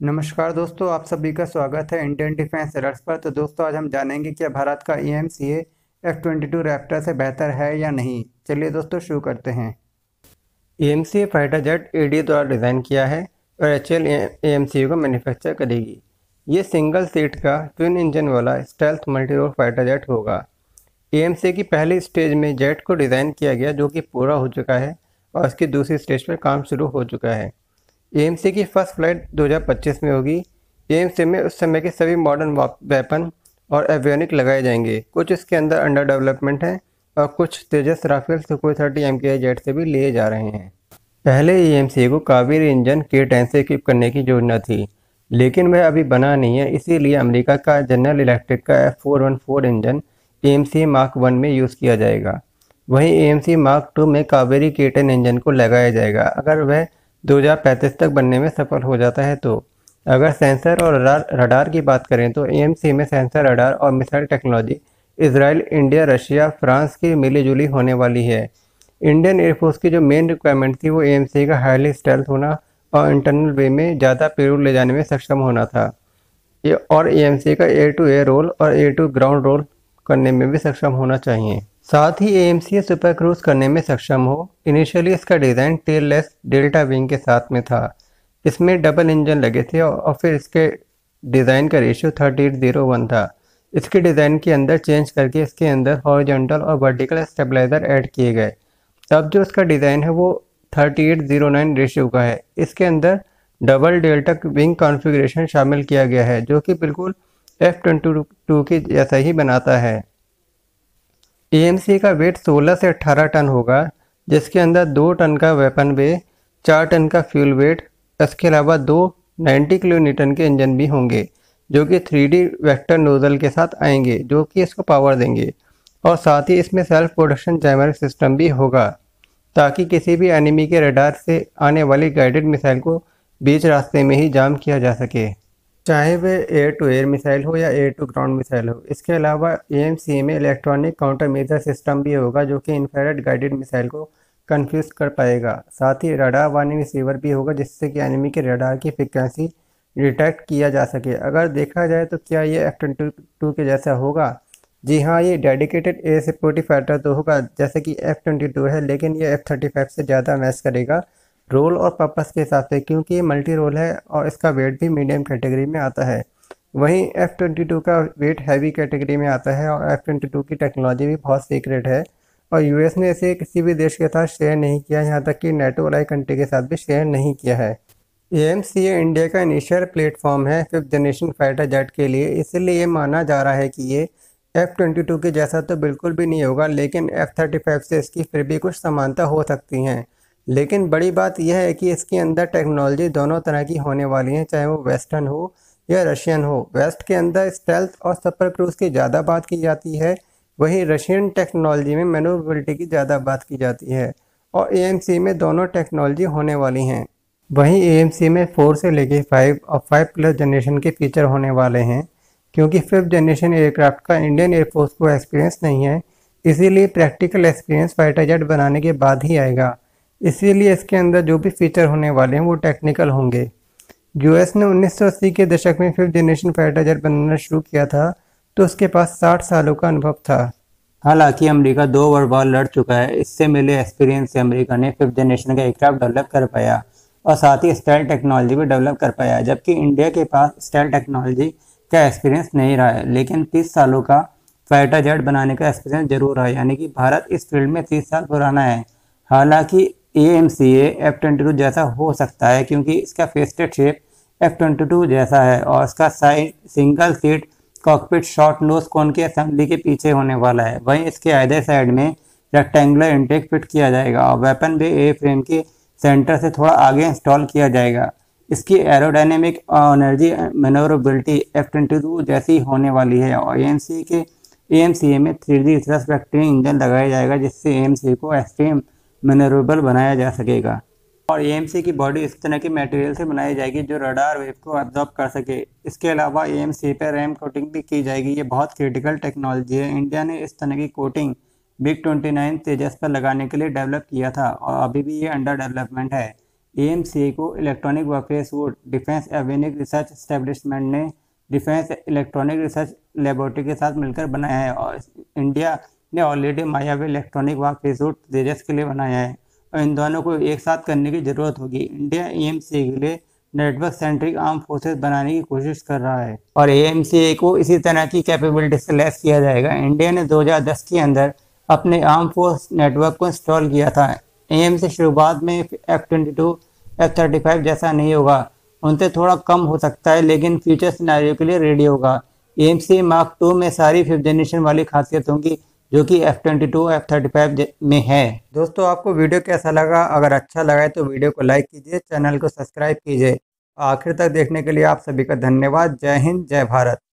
नमस्कार दोस्तों, आप सभी का स्वागत है इंडियन डिफेंस अलर्ट्स पर। तो दोस्तों, आज हम जानेंगे कि भारत का E M C F twenty two raptor से बेहतर है या नहीं। चलिए दोस्तों, शुरू करते हैं। E M C fighter jet A D द्वारा डिज़ाइन किया है और H L A M C को मैन्युफैक्चर करेगी। ये सिंगल सीट का ट्विन इंजन वाला stealth multi role fighter jet होगा ई एम सी की पहली स्टेज में जेट को डिज़ाइन किया गया, जो कि पूरा हो चुका है और इसकी दूसरी स्टेज पर काम शुरू हो चुका है। एएमसी की फ़र्स्ट फ़्लाइट 2025 में होगी। एएमसी में उस समय के सभी मॉडर्न वेपन और एवियोनिक लगाए जाएँगे। कुछ इसके अंदर अंडर डेवलपमेंट हैं और कुछ Tejas Rafale Sukhoi thirty M jet से भी लिए जा रहे हैं। पहले ई को कावेरी इंजन के टेन से इक्विप करने की योजना थी, लेकिन वह अभी बना नहीं है। इसीलिए अमेरिका का जनरल इलेक्ट्रिक का F four one four engine A M C mark one में यूज़ किया जाएगा। वहीं A M C mark two में कावेरी के टेन इंजन को लगाया जाएगा। अगर वह 2035 तक बनने में सफल हो जाता है तो अगर सेंसर और रडार की बात करें तो एएमसी में सेंसर, रडार और missile technology Israel, India, Russia, France की मिलीजुली होने वाली है। इंडियन एयरफोर्स की जो मेन रिक्वायरमेंट थी वो एएमसी का हाईली स्टेल्थ होना और इंटरनल वे में ज़्यादा पेरूल ले जाने में सक्षम होना था। और एएमसी का एयर टू एयर रोल और एयर टू ग्राउंड रोल करने में भी सक्षम होना चाहिए। साथ ही ए सुपर क्रूज करने में सक्षम हो। इनिशियली इसका डिज़ाइन टेललेस डेल्टा विंग के साथ में था। इसमें डबल इंजन लगे थे और फिर इसके डिज़ाइन का ratio thirty eight zero one था। इसके डिज़ाइन के अंदर चेंज करके इसके अंदर हॉरिजॉन्टल और वर्टिकल स्टेबलाइज़र ऐड किए गए। अब जो इसका डिज़ाइन है वो thirty eight zero nine ratio का है। इसके अंदर डबल डेल्टा विंग कॉन्फ़िगरेशन शामिल किया गया है, जो कि बिल्कुल एफ़ ट्वेंटी टू के जैसा ही बनाता है। एएमसी का वेट 16 से 18 टन होगा, जिसके अंदर दो टन का वेपन वे चार टन का फ्यूल वेट इसके अलावा दो 90 किलो न्यूटन के इंजन भी होंगे, जो कि 3D वेक्टर नोजल के साथ आएँगे, जो कि इसको पावर देंगे। और साथ ही इसमें सेल्फ प्रोडक्शन जैमर सिस्टम भी होगा, ताकि किसी भी एनिमी के रडार से आने वाली गाइडेड मिसाइल को बीच रास्ते में ही जाम किया जा सके। चाहे वह एयर टू एयर मिसाइल हो या एयर टू ग्राउंड मिसाइल हो, इसके अलावा एएमसी में इलेक्ट्रॉनिक काउंटर मेजर सिस्टम भी होगा जो कि इन्फ्रारेड गाइडेड मिसाइल को कन्फ्यूज़ कर पाएगा। साथ ही रडार वार्निंग रिसीवर भी होगा जिससे कि एनिमी के रडार की फ्रिक्वेंसी डिटेक्ट किया जा सके। अगर देखा जाए तो क्या ये एफ़ टू के जैसा होगा? जी हाँ ये डेडिकेटेड एयर सिक्योरिटी फाइटर तो होगा, जैसे कि एफ़ ट्वेंटी टू है, लेकिन ये एफ़ थर्टी फाइव से ज़्यादा मैच करेगा। रोल और पर्पस के हिसाब से, क्योंकि ये मल्टी रोल है और इसका वेट भी मीडियम कैटेगरी में आता है। वहीं एफ़ ट्वेंटी टू का वेट हैवी कैटेगरी में आता है और एफ़ ट्वेंटी टू की टेक्नोलॉजी भी बहुत सीक्रेट है। और यूएस ने इसे किसी भी देश के साथ शेयर नहीं किया, यहाँ तक कि नेटो वाली कंट्री के साथ भी शेयर नहीं किया है। A M C A India का इनिशियल प्लेटफॉर्म है फिफ्थ जनरेशन फाइटर जेट के लिए, इसलिए ये माना जा रहा है कि ये एफ़ ट्वेंटी टू के जैसा तो बिल्कुल भी नहीं होगा, लेकिन एफ़ थर्टी फाइव से इसकी फिर भी कुछ समानता हो सकती हैं। लेकिन बड़ी बात यह है कि इसके अंदर टेक्नोलॉजी दोनों तरह की होने वाली है, चाहे वो वेस्टर्न हो या रशियन हो। वेस्ट के अंदर स्टेल्थ और सपर क्रूज की ज़्यादा बात की जाती है, वहीं रशियन टेक्नोलॉजी में मैनोबिलिटी की ज़्यादा बात की जाती है, और ए में दोनों टेक्नोलॉजी होने वाली हैं। वहीं ए में फोर से लेके फाइव और फाइव प्लस जनरेशन के फीचर होने वाले हैं, क्योंकि फिफ्थ जनरेशन एयरक्राफ्ट का इंडियन एयरफोर्स को एक्सपीरियंस नहीं है, इसीलिए प्रैक्टिकल एक्सपीरियंस फाइटर जेट बनाने के बाद ही आएगा। इसीलिए इसके अंदर जो भी फीचर होने वाले हैं, वो टेक्निकल होंगे। यूएस ने 1980 के दशक में फिफ्थ जनरेशन फाइटर बनाना शुरू किया था तो उसके पास 60 सालों का अनुभव था। हालाँकि अमेरिका दो वर्ल्ड वॉर लड़ चुका है, इससे मिले एक्सपीरियंस से अमेरिका ने फिफ्थ जनरेशन का एयरक्राफ्ट डेवलप कर पाया, और साथ ही स्टाइल टेक्नोलॉजी भी डेवलप कर पाया, जबकि इंडिया के पास स्टाइल टेक्नोलॉजी का एक्सपीरियंस नहीं रहा है। लेकिन तीस सालों का फाइटर जेट बनाने का एक्सपीरियंस ज़रूर रहा है, यानी कि भारत इस फ़ील्ड में तीस साल पुराना है। हालाँकि A M C F twenty two जैसा हो सकता है, क्योंकि इसका faceted shape F twenty two जैसा है, और इसका side single seat cockpit short nose cone के असेंबली के पीछे होने वाला है। वहीं इसके आधे साइड में रेक्टेंगुलर इंटेक फिट किया जाएगा, और वेपन भी ए फ्रेम के सेंटर से थोड़ा आगे इंस्टॉल किया जाएगा। इसकी aerodynamic energy manoeuvrability F twenty two जैसी होने वाली है, और ए के AMCA में थ्री डी इंजन लगाया जाएगा, जिससे ए को एक्सट्रीम मैनरेबल बनाया जा सकेगा। और ए की बॉडी इस तरह की मटेरियल से बनाई जाएगी जो रडार वेव को एब्जॉर्ब कर सके। इसके अलावा ए पर रैम कोटिंग भी की जाएगी। ये बहुत क्रिटिकल टेक्नोलॉजी है। इंडिया ने इस तरह की कोटिंग बिग 29 तेजस पर लगाने के लिए डेवलप किया था और अभी भी ये अंडर डेवलपमेंट है। एएमसी को electronic warfare suite defence avionics research establishment ने डिफेंस इलेक्ट्रॉनिक रिसर्च लेबोरेटरी के साथ मिलकर बनाया है और इंडिया ने ऑलरेडी मायावी इलेक्ट्रॉनिक वॉरफेयर सूट तेजस के लिए बनाया है। और इन दोनों को एक साथ करने की ज़रूरत होगी। इंडिया ए के लिए नेटवर्क सेंट्रिक आर्म फोर्सेस बनाने की कोशिश कर रहा है। और ए को इसी तरह की कैपेबिलिटी से लेस किया जाएगा। इंडिया ने 2010 के अंदर अपने आर्म फोर्स नेटवर्क को इंस्टॉल किया था। एम शुरुआत में F twenty two F thirty five जैसा नहीं होगा। उनसे थोड़ा कम हो सकता है, लेकिन फ्यूचर सिनारियों के लिए रेडी होगा। एम सी मार्क टू में सारी फिफ्थ जनरेशन वाली खासियत होंगी जो कि F twenty two F thirty five में है। दोस्तों, आपको वीडियो कैसा लगा? अगर अच्छा लगा है तो वीडियो को लाइक कीजिए, चैनल को सब्सक्राइब कीजिए। आखिर तक देखने के लिए आप सभी का धन्यवाद। जय हिंद, जय भारत।